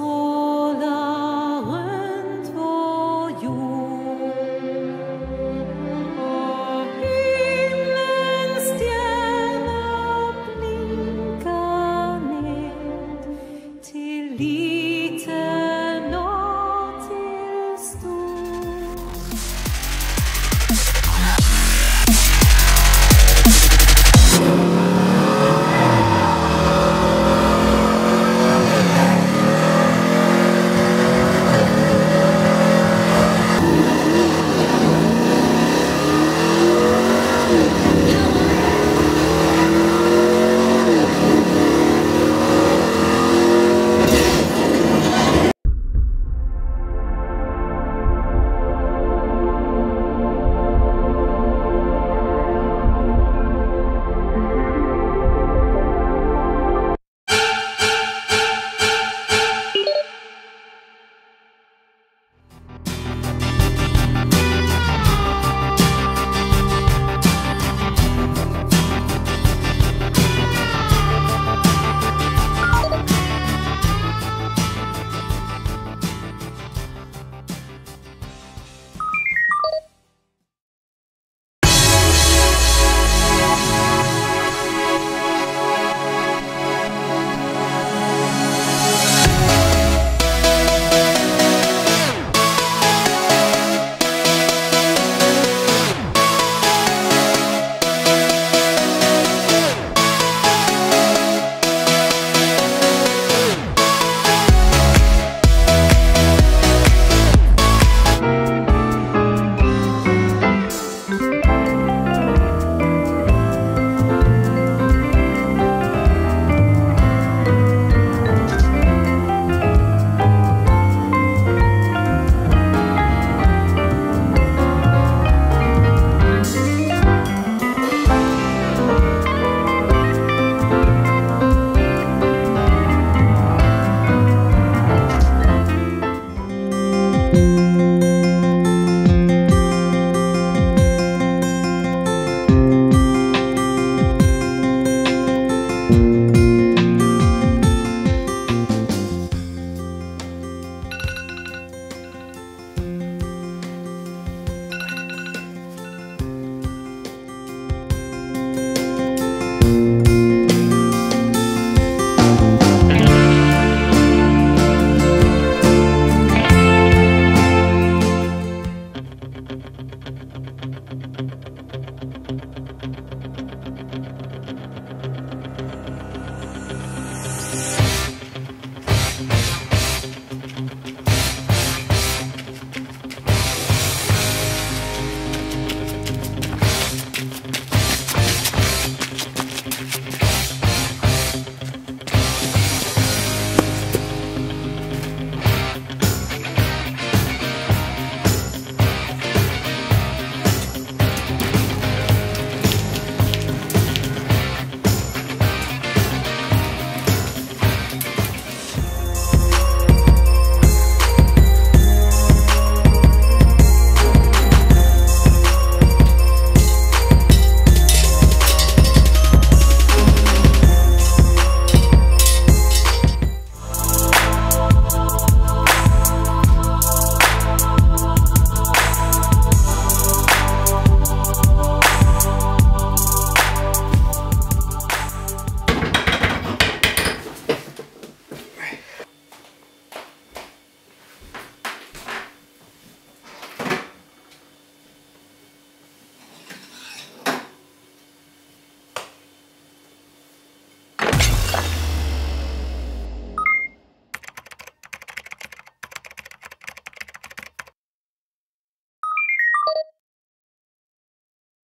sola